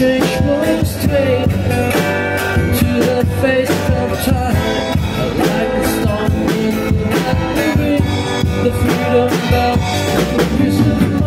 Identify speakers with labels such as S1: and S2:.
S1: change one straight to the face of time. Like a storm in the wind, the freedom of the prison.